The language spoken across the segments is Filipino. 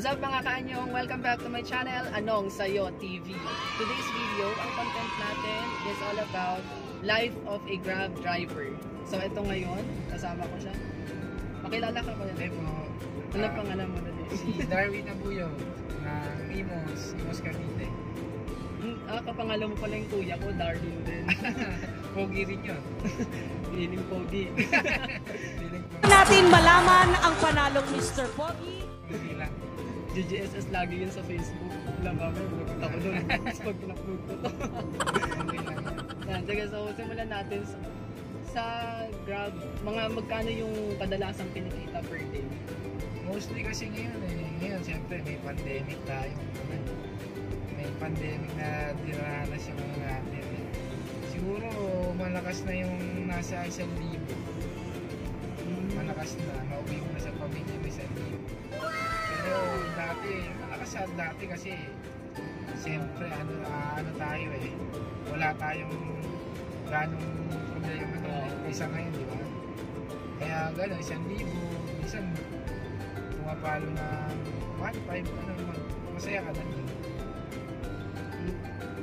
What's up mga kaanyong? Welcome back to my channel, Anong Sayo TV. Today's video, ang content natin is all about life of a Grab driver. So ito ngayon, kasama ko siya. Pakilala ka ko yan. po. Ano ah, pangalan mo na Si Darwin Abuyo ng Imos, Imos Cavite. Hmm, Ah, kapangalan mo pala yung kuya ko, Darwin din. Pogi rin yun. Piling pogi. Ko natin malaman ang panalong Mr. Pogi. pogi lang. GGSS lagi yun sa Facebook. Alam ba, may nakita ko doon. Tapos pag pinupload ko to. Yan, sige, so simulan natin sa, sa Grab. Mga magkano yung kadalasang kinikita per day? Mostly kasi ngayon eh. Ngayon siyempre may pandemic tayo. May pandemic na dinanas yung mga natin eh. Siguro malakas na yung nasa isang libo. Malakas na. Mauwi mo na sa pamilya mo isang libo. Pero dati, malakas sa dati kasi siyempre ano, ah, ano tayo eh. Wala tayong ganong problema Oo. eh. Isa ngayon, di ba? Kaya gano'n, isang libo, minsan pumapalo na 1.5, ano, masaya ka na yun.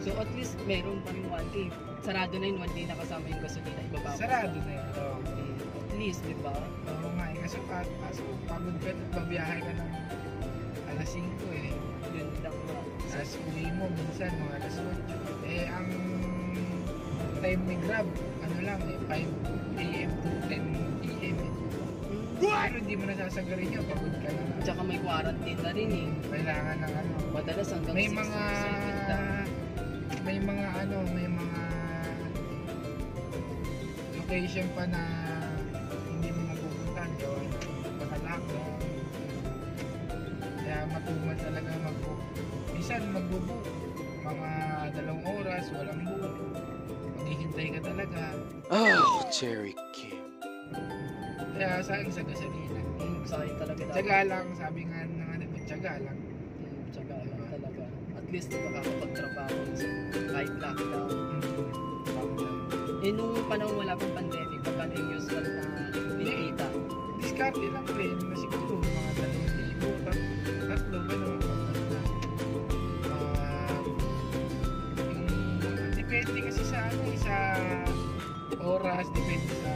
So at least meron pa yung 1K. Sarado na yung 1K na kasama yung gasolina. Ibaba. Sarado na yun. Mm, At least, di ba? Oo nga eh, kasi pa, kaso pagod ka babiyahe ka ng alas 5 eh. Yun lang ba? Sa uwi mo minsan mga alas 8. Eh ang time ni Grab, ano lang eh, 5 a.m. to 10 p.m. eh. Pero hindi mo nasasagarin yun, pagod ka na. Tsaka may quarantine na rin eh. Kailangan ng ano. Madalas hanggang May 60% mga may mga ano, may mga location pa na Matumal talaga mag-book. Minsan mag-book mga dalawang oras, walang book. Maghihintay ka talaga. Oh, Cherry King. Kaya sa akin sa gasolina. Mm, sakit talaga. dapat. Tsaga lang, sabi nga ng ano, tsaga lang. Mm, Tsaga lang talaga. At least makakapagtrabaho sa kahit lockdown. Eh nung panahon wala pang pandemic, magkano yung usual na kinikita? Diskarte lang rin na siguro ano, sa oras, depende sa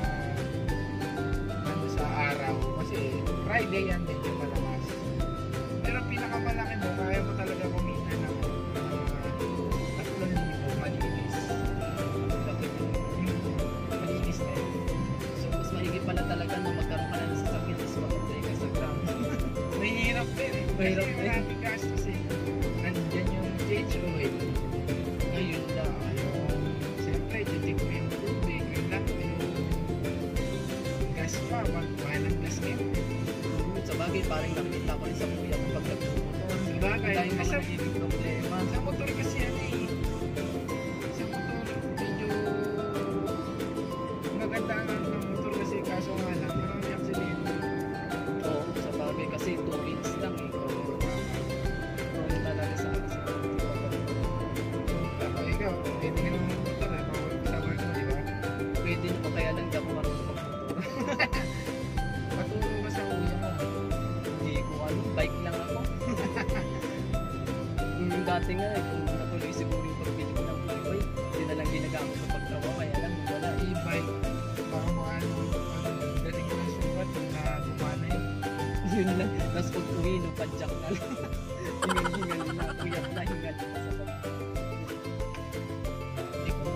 ano, sa araw. Kasi Friday yan medyo malakas. Pero pinakamalaki mo, kaya mo talaga kumita ng tatlong libo, malinis. Malinis na yun. So mas maigi pala talaga na magkaroon ka na ng sasakyan sa mag-apply ka sa Grab. Mahirap din. Mahirap Kasi din. maraming gastos eh. Yun lang. Tapos pag uwi, no, padjak na lang. Hingal-hingal na, kuyat na, hingal na sa. Ikaw,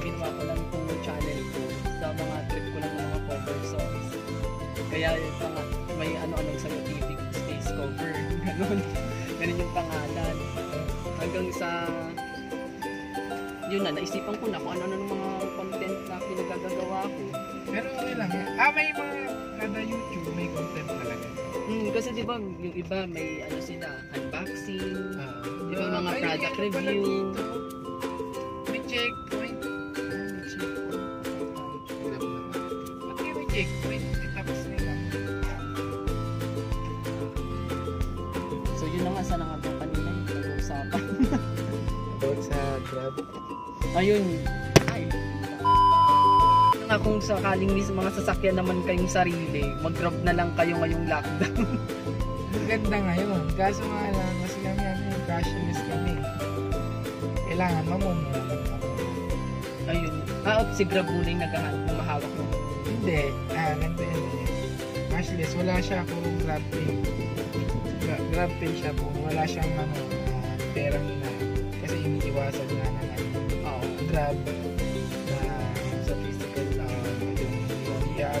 Ginawa ko lang itong channel ko sa mga trip ko lang ng mga cover songs. Kaya yung pang may ano-anong sa TV space cover. Ganun. Ganun yung pangalan. Hanggang sa yun na, naisipan ko na kung ano na ng mga lang. Ah, may mga kada YouTube, may content talaga. Hmm, kasi di ba yung iba may ano sila, unboxing, Ah, Di ba, mga product review? dito. Baka kung sakaling may mga sasakyan naman kayong sarili, mag-grab na lang kayo ngayong lockdown. Ang ganda ngayon. Kaso nga lang, kasi kami ano yung cashless kami. Kailangan mamumuno ako. Ayun. Ah, si Grab muna yung naghahanap ng mahawak mo. Hindi, ah, ganito yun. Cashless, wala siya kung grab pay. Gra- grab pay siya po, wala siyang ano, ah, perang na. Kasi iniiwasan nga na Oo. grab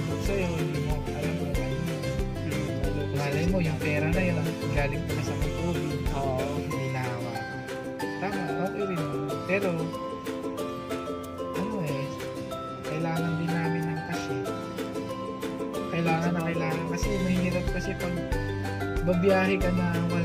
yung iaabot sa'yo, hindi mo alam mo ano. Malay mo, yung pera na yun, galing pa sa COVID. Oo. hindi nahawa. Tama, okay rin. Pero, ano eh, kailangan din namin ng cash eh. Kailangan na kailangan kasi mahirap kasi pag babiyahe ka na walang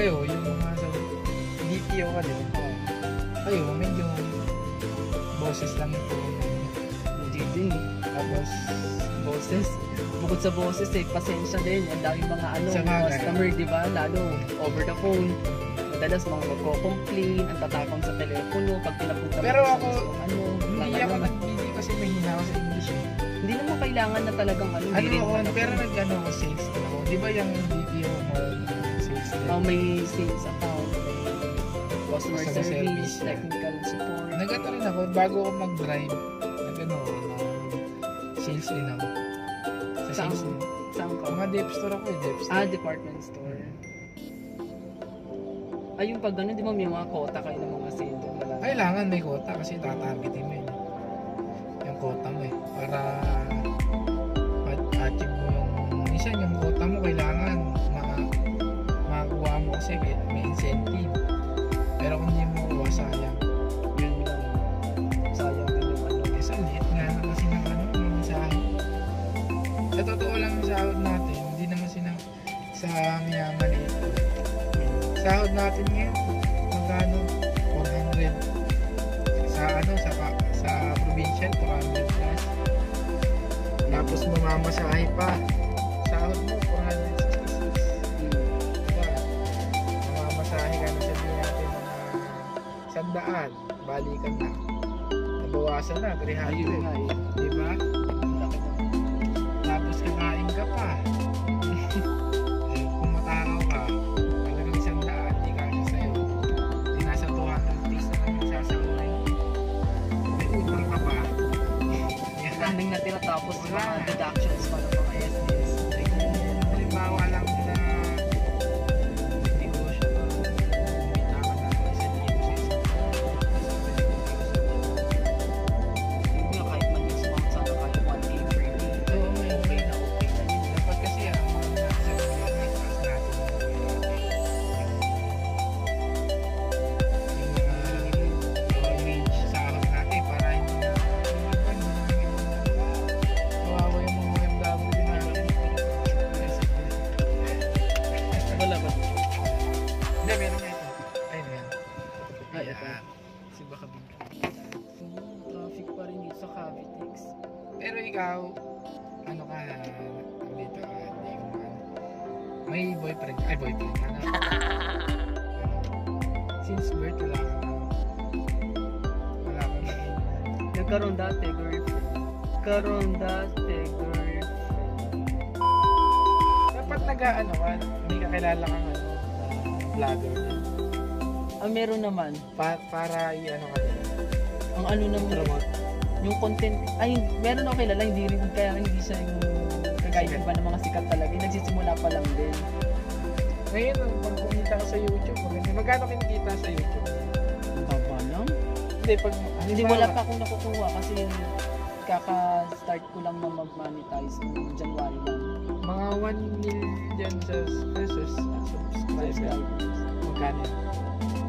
kayo, yung mga sa DPO ka din. Oo. Kayo, medyo boses lang yung phone. Hindi din. Tapos, Boses. Bukod sa boses eh, pasensya din. Ang daming mga ano, Sa bagay. customer, di ba? Lalo, over the phone. Madalas mga magko-complain, ang tatapang sa telepono, pag pinapunta mo Pero sa ako, ano, hindi ako ano. nagbili kasi mahina ako sa English eh. Hindi naman kailangan na talagang ano, Ano hindi rin ako, pero nag-ano ako sales din ako. Di ba yung DPO mo, Oh, may sales account, customer Customer service, service, yeah. technical support. Nag-ano rin ako, bago ako mag-drive, nag-ano na sales din ako. Sa Saan? sales din. Saan ka? Mga dep store ako eh, dep store. Ah, department store. Ay, yung pag gano'n, di ba may mga quota kayo ng mga sale doon? Kailangan may quota kasi tatargetin mo yun. Yung quota mo eh. Para incentive. Pero kung hindi mo kuha, sayang. Yun lang. Sayang din yung ano. Kasi ang liit nga na kasi ng ano, ng mensahe. Sa totoo lang yung sahod natin, hindi naman sinang sa maliit. Sahod natin ngayon, magkano? 400. Sa ano, sa, sa provincial, 400 plus. Tapos mamamasahe pa. Sahod mo, 466. Sandaan, balikan na. Nabawasan na, 300. Ayun nga eh. Di ba? Tapos kakain ka pa. kung matakaw ka, talagang isang daan, di kasya sa'yo. Di nasa 200 plus na yung sasahurin. May utang ka pa. Yan. Daming natira tapos yung Wala. mga deductions pa ng mga SDS. Halimbawa lang na Karoon dati, girlfriend. Dapat nag-ano ka, may kakilala kang ano, na vlogger. Ah, meron naman. Pa- para i-ano ka din. Ang ano naman, Promote. yung content, ay, meron ako kilala, hindi rin, kaya hindi siya yung kagaya iba ng mga sikat talaga. Yung nagsisimula pa lang din. Ngayon, pag kumita ka sa YouTube. Magkano kinikita sa YouTube? Ang baba lang. Hindi, pag... Hindi, wala pa akong nakukuha kasi kaka-start ko lang na mag-monetize noong January lang. Mga 1 million pesos at subscribers. Subscribers. Magkano?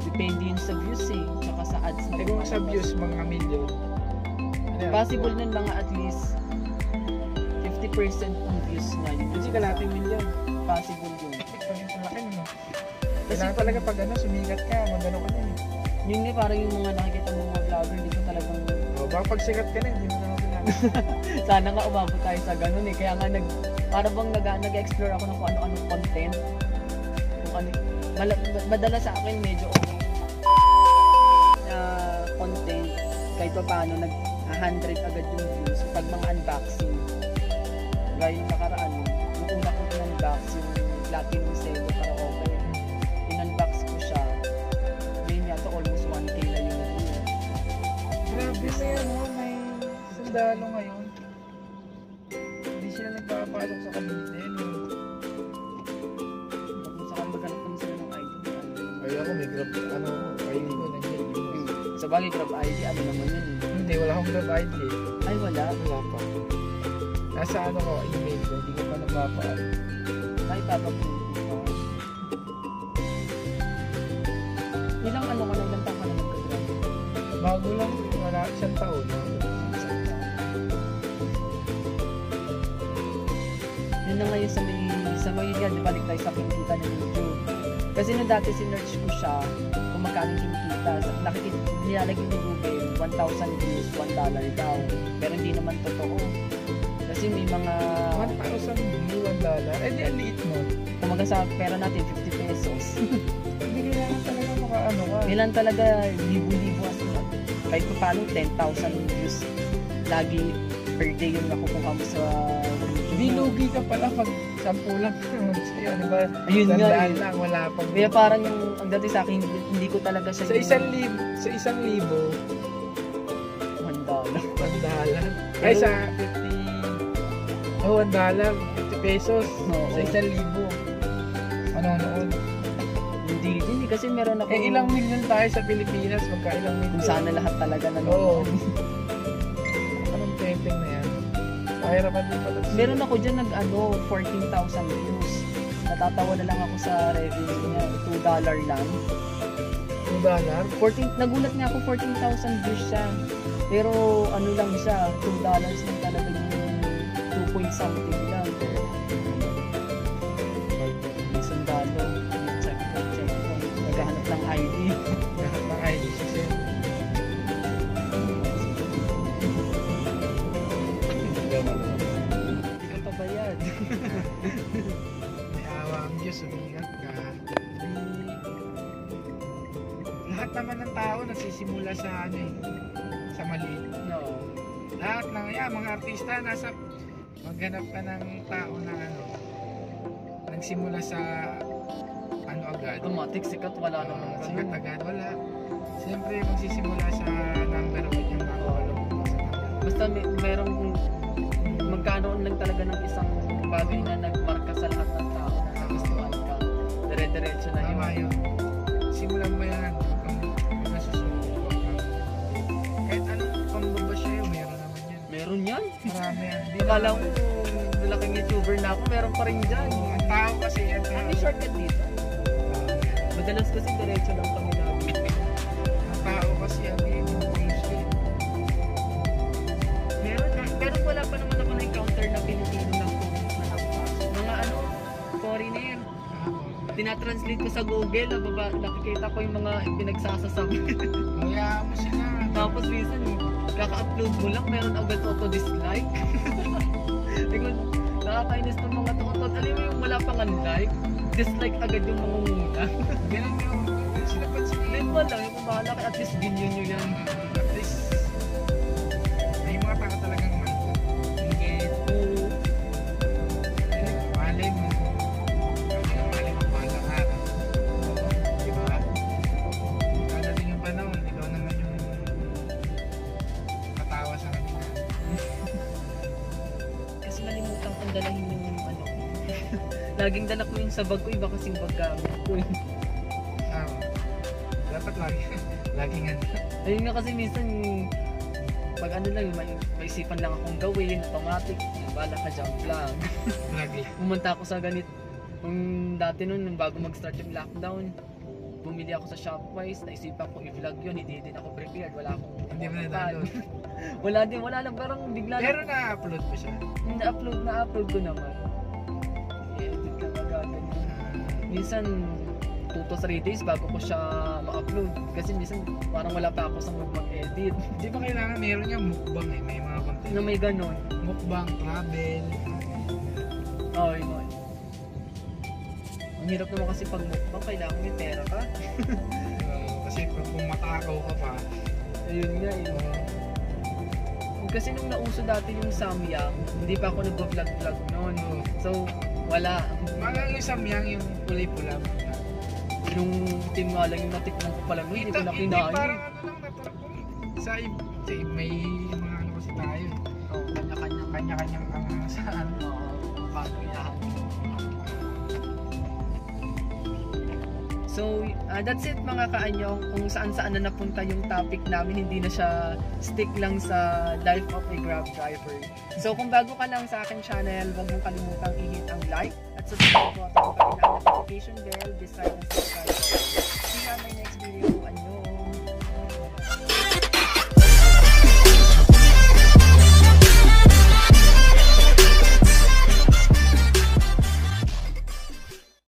Depende yun sa views eh, tsaka sa ads na Eh kung sa views, mga million. Ano? Possible nun mga at least 50% ng views niya. Yun Kasi kalating million. Possible yun. Ang laki mo. Kasi talaga pag ano, sumikat ka, magano ka na eh. yun nga parang yung mga nakikita mo mga vlogger dito talagang O, baka pag sikat ka na, hindi mo na Sana nga umabot tayo sa ganun eh. Kaya nga nag, para bang nag, nag-explore ako ng kung ano-ano content. Kung ano, mala, madala sa akin medyo okay na content kahit pa paano nag 100 agad yung views pag mga unboxing gaya yung nakaraan yung una ko ng unboxing Platinum 7 sundalo ngayon. Hindi sila nagpapalok sa Cavite. Sila ng ID. Ay ako, may grab, ano, ID ko. Hmm. Sa bagay, Grab ID, ano naman yun. Hindi, wala akong grab ID. Ay, wala. Wala pa. Nasa ano ko, email ko, hindi ko pa napapaan. Ay, papaprove ko pa. Ilang ano ka na, ilang taon ka na mag-grab? Bago lang, wala, isang taon. Na ngayon sa may, sa may yan, di balik tayo sa kinikita ng YouTube. Kasi nung dati sinerch ko siya, kung magkano kinikita, nakikita, nilalagay ni Google, 1,000 views, 1 dollar daw. Pero hindi naman totoo. Kasi may mga, 1,000 view, 1 dollar. Eh di, ang liit mo. kumaga sa pera natin, 50 pesos. Hindi kailangan talaga makaano ka. Ilan talaga, libo-libo as in. Kahit pa paano, 10,000 views lagi per day yung nakukuha mo sa Hindi YouTube. lugi ka pala pag 10 lang naman sa'yo, di ba? Ayun nga Sandaan eh. lang, wala pang... Kaya parang yung, ang dati sa akin, hindi, hindi ko talaga siya Sa isang libo, sa isang libo, Mandala. 1 dollar. Ay, sa 50... Oh, 1 dollar, 50 pesos. Oo. Sa isang libo. Ano noon? Hindi din eh, kasi meron ako... Eh, ilang million tayo sa Pilipinas, magka ilang million. Kung sana lahat talaga na Oo. Pahirapan din pala. siya. Meron ako dyan nag ano, 14,000 views. Natatawa na lang ako sa revenue niya, 2 dollar lang. 2 dollar? 14, nagulat nga ako 14,000 views siya. Pero ano lang siya, 2 dollars lang talaga yung 2 point something lang. Lahat naman ng tao nagsisimula sa ano eh, sa maliit. no. Lahat ng yeah, mga artista nasa maghanap ka ng tao na ano nagsimula sa ano agad. Automatic sikat, wala naman Uh, ganun. sikat agad, wala. Siyempre magsisimula sa number of yung makakalo mo sa number. Basta may, merong magkano lang talaga ng isang bagay na nagmarka Akala ko, malaking YouTuber na ako, meron pa rin dyan. Ang tao kasi yan. May shortcut dito. Madalas kasi diretso lang kami namin. Ang tao kasi yan. Meron, pero wala pa naman ako na-encounter na Pilipino na nagpasok. Mga ano, foreigner. Tinatranslate ko sa Google, nababa, nakikita ko yung mga pinagsasasabi. Kaya mo sila. Tapos minsan, kaka-upload mo lang, meron agad auto-dislike. Tingnan, nakakainis ng mga to. Alam mo yung wala pang unlike, dislike agad yung mga muna. Ganun yung sila pa. Then wala, yung bahala ka, at least binyo nyo yan. Laging dala ko yung sa bag ko, iba kasing bag gamit ko. eh. Tama. Dapat lagi, lagi nga. Ayun nga kasi minsan, pag ano lang, may, may isipan lang akong gawin, automatic, bala ka jump lang. Lagi. Pumunta ako sa ganit, nung dati nun, nung bago mag-start yung lockdown, bumili ako sa Shopwise, naisipan ko i-vlog yun, hindi din ako prepared, wala akong Hindi mo na-download. Wala din, wala lang, parang bigla Pero na-upload pa siya. na-upload, na-upload ko naman. Minsan, 2 to 3 days bago ko siya ma-upload. Kasi minsan parang wala pa ako sa mood mag-edit. Di ba kailangan meron yung mukbang eh, may mga content. Na may ganon. Mukbang, travel. Oo, yun. Ang hirap naman kasi pag mukbang, kailangan may pera ka. Uh, kasi kung matakaw ka pa, Ayun nga eh. uh, Kasi nung nauso dati yung Samyang, hindi pa ako nag-vlog-vlog noon. So, wala. Maalala yung samyang yung kulay-pula. Yung team nga lang yung natikman ko pala hindi ko na kinain. parang ano lang natrap ko. Sa, may mga ano kasi tayo. eh. Oo, kanya-kanya. Kanya-kanyang ang sa ano. Oo, So, uh, that's it mga kaanyong. Kung saan-saan na napunta yung topic namin, hindi na siya stick lang sa life of a Grab driver. So, kung bago ka lang sa akin channel, huwag mong kalimutang i-hit ang like at subscribe button pati na ang notification bell beside ang subscribe. See you on my next video.